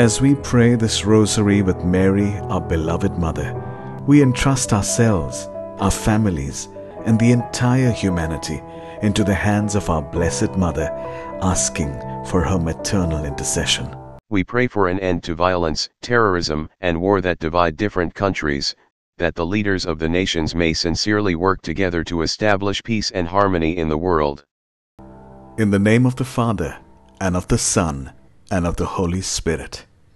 As we pray this rosary with Mary, our beloved Mother, we entrust ourselves, our families, and the entire humanity into the hands of our Blessed Mother, asking for her maternal intercession. We pray for an end to violence, terrorism, and war that divide different countries, that the leaders of the nations may sincerely work together to establish peace and harmony in the world. In the name of the Father, and of the Son, and of the Holy Spirit.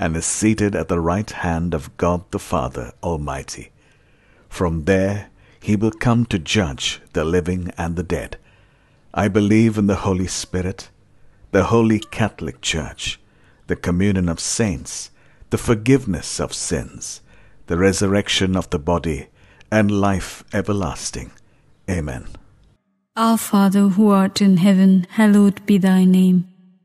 and is seated at the right hand of God the Father Almighty. From there he will come to judge the living and the dead. I believe in the Holy Spirit, the Holy Catholic Church, the communion of saints, the forgiveness of sins, the resurrection of the body, and life everlasting. Amen. Our Father who art in heaven, hallowed be thy name.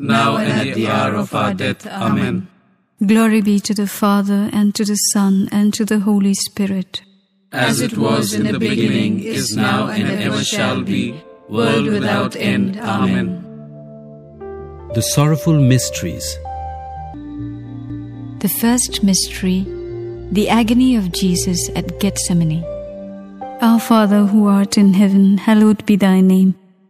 now and at the hour of our death. Amen. Glory be to the Father, and to the Son, and to the Holy Spirit. As it was in the beginning, is now, and ever shall be, world without end. Amen. The Sorrowful Mysteries. The first mystery, the agony of Jesus at Gethsemane. Our Father who art in heaven, hallowed be thy name.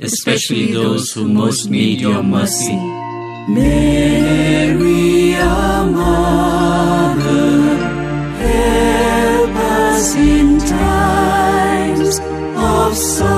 especially those who most need your mercy. Mary, our Mother, help us in times of sorrow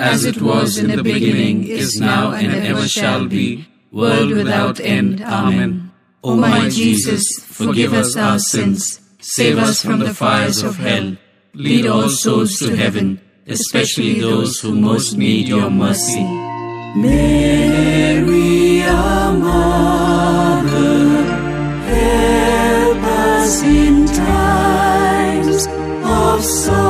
As it was in the beginning, is now, and ever shall be, world without end. Amen. O my Jesus, forgive us our sins, save us from the fires of hell, lead all souls to heaven, especially those who most need your mercy. Mary, our Mother, help us in times of sorrow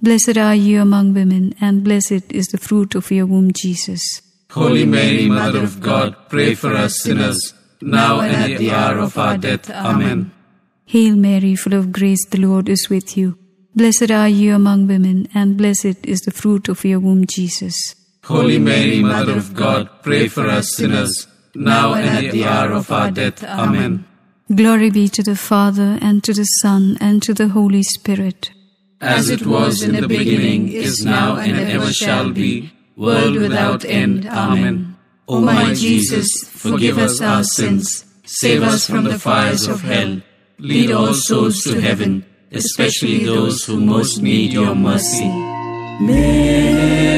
Blessed are you among women, and blessed is the fruit of your womb, Jesus. Holy Mary, Mother of God, pray for us sinners, now and at the hour of our death. Amen. Hail Mary, full of grace, the Lord is with you. Blessed are you among women, and blessed is the fruit of your womb, Jesus. Holy Mary, Mother of God, pray for us sinners, now and at the hour of our death. Amen. Glory be to the Father, and to the Son, and to the Holy Spirit. As it was in the beginning, is now, and ever shall be, world without end. Amen. O my Jesus, forgive us our sins, save us from the fires of hell, lead all souls to heaven, especially those who most need your mercy. Mary,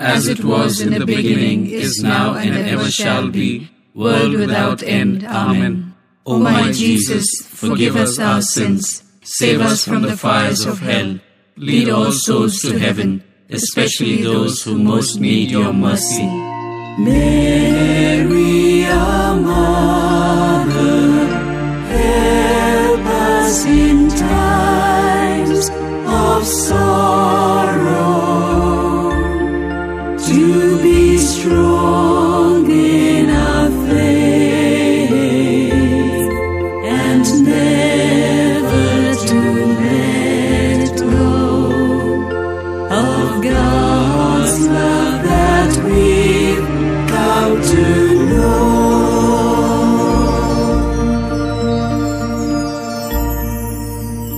As it was in the beginning, is now, and ever shall be, world without end. Amen. O my Jesus, forgive us our sins, save us from the fires of hell, lead all souls to heaven, especially those who most need your mercy. Mary, our Mother, help us in times of sorrow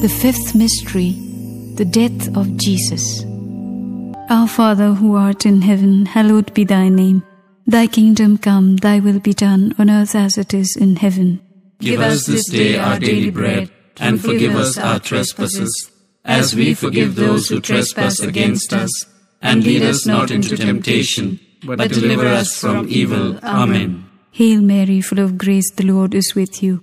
The fifth mystery, the death of Jesus. Our Father who art in heaven, hallowed be thy name. Thy kingdom come, thy will be done on earth as it is in heaven. Give us this day our daily bread, and forgive us our trespasses, as we forgive those who trespass against us. And lead us not into temptation, but deliver us from evil. Amen. Hail Mary, full of grace, the Lord is with you.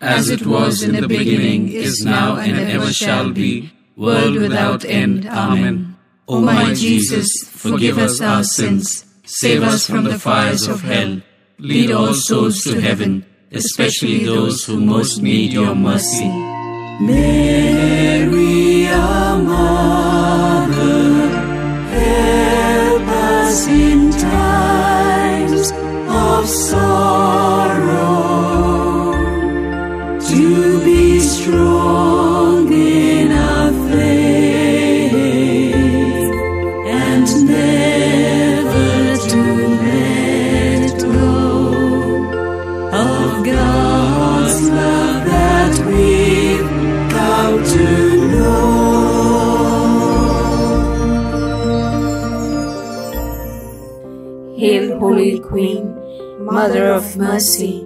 As it was in the beginning, is now, and ever shall be, world without end. Amen. O my Jesus, forgive us our sins, save us from the fires of hell, lead all souls to heaven, especially those who most need your mercy. Mary, our Mother, help us in times of sorrow Hail, Holy Queen, Mother of Mercy.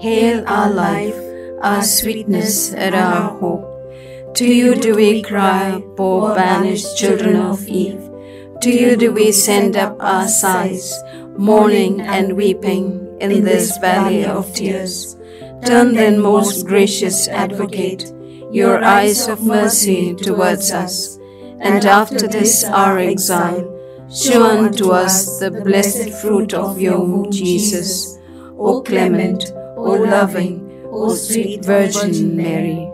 Hail our life, our sweetness, and our hope. To you do we cry, poor banished children of Eve. To you do we send up our sighs, mourning and weeping in this valley of tears. Turn then, most gracious Advocate, your eyes of mercy towards us, and after this our exile, show unto us the blessed fruit of your womb, Jesus. O clement, O loving, O sweet Virgin Mary.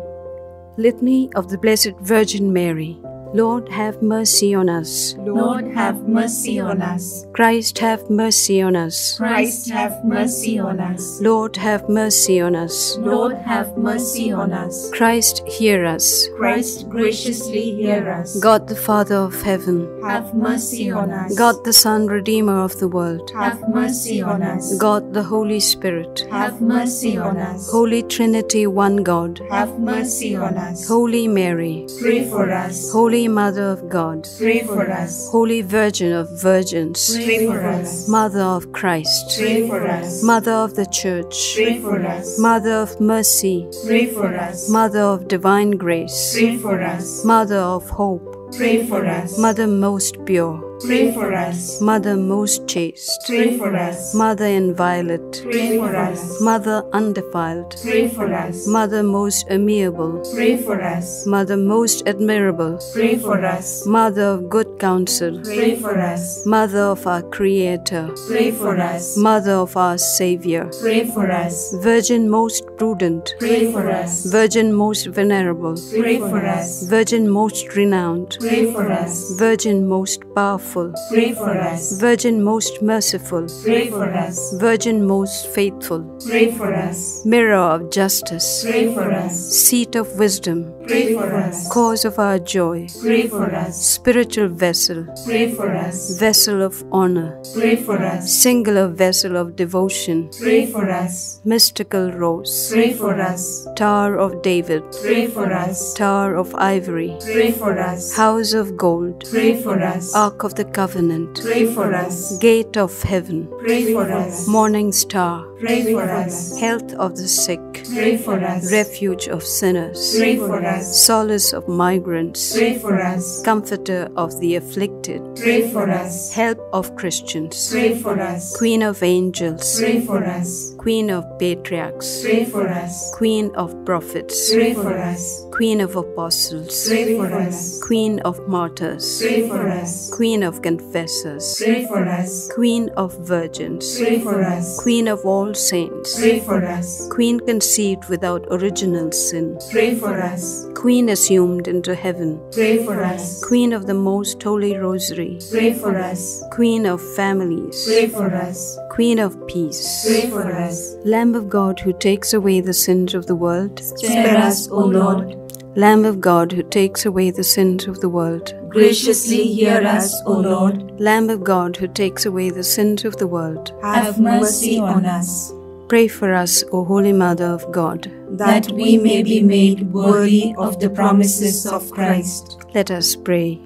Litany of the Blessed Virgin Mary. Lord, have mercy on us. Lord, have mercy on us. Christ, have mercy on us. Christ, have mercy on us. Lord, have mercy on us. Lord, have mercy on us. Christ, hear us. Christ, graciously hear us. God, the Father of heaven. Have mercy on us. God, the Son, Redeemer of the world. Have mercy on us. God, the Holy Spirit. Have mercy on us. Holy Trinity, one God. Have mercy on us. Holy Mary. Pray for us. Holy Mother of God. Pray for us. Holy Virgin of Virgins. Pray for us. Mother of Christ. Pray for us. Mother of the Church. Pray for us. Mother of mercy. Pray for us. Mother of divine grace. Pray for us. Mother of hope. Pray for us. Mother most pure. Pray for us. Mother most chaste. Pray for us. Mother inviolate. Pray for us. Mother undefiled. Pray for us. Mother most amiable. Pray for us. Mother most admirable. Pray for us. Mother of good counsel. Pray for us. Mother of our Creator. Pray for us. Mother of our Savior. Pray for us. Virgin most prudent. Pray for us. Virgin most venerable. Pray for us. Virgin most renowned. Pray for us. Virgin most powerful. Pray for us. Virgin most merciful. Pray for us. Virgin most faithful. Pray for us. Mirror of justice. Pray for us. Seat of wisdom. Pray for us. Cause of our joy. Pray for us. Spiritual vessel. Pray for us. Vessel of honor. Pray for us. Singular vessel of devotion. Pray for us. Mystical rose. Pray for us. Tower of David. Pray for us. Tower of ivory. Pray for us. House of gold. Pray for us. Ark of the covenant. Pray for us. Gate of heaven. Pray for us. Morning star. Pray for us. Health of the sick. Pray for us. Refuge of sinners. Pray for us. Solace of migrants. Pray for us. Comforter of the afflicted. Pray for us. Help of Christians. Pray for us. Queen of angels. Pray for us. Queen of patriarchs. Pray for us. Queen of prophets. Pray for us. Queen of apostles. Pray for us. Queen of martyrs. Pray for us. Queen of confessors. Pray for us. Queen of virgins. Pray for us. Queen of all saints. Pray for us. Queen conceived without original sin. Pray for us. Queen assumed into heaven. Pray for us. Queen of the most holy rosary. Pray for us. Queen of families. Pray for us. Queen of peace. Pray for us. Lamb of God who takes away the sins of the world. Spare us, O Lord. Lamb of God who takes away the sins of the world. Graciously hear us, O Lord. Lamb of God who takes away the sins of the world. Have mercy on us, Pray for us, O Holy Mother of God. that we may be made worthy of the promises of Christ. Let us pray.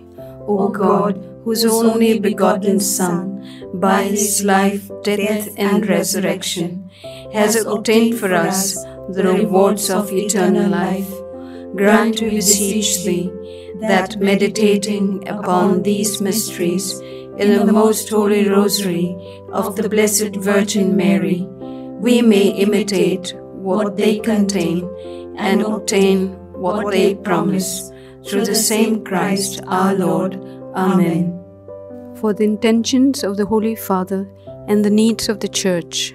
O God, whose only begotten Son, by his life, death, and resurrection, has obtained for us the rewards of eternal life, grant, we beseech thee, that meditating upon these mysteries in the most holy rosary of the Blessed Virgin Mary, we may imitate what they contain and obtain what they promise. Through the same Christ our Lord. Amen. For the intentions of the Holy Father and the needs of the Church,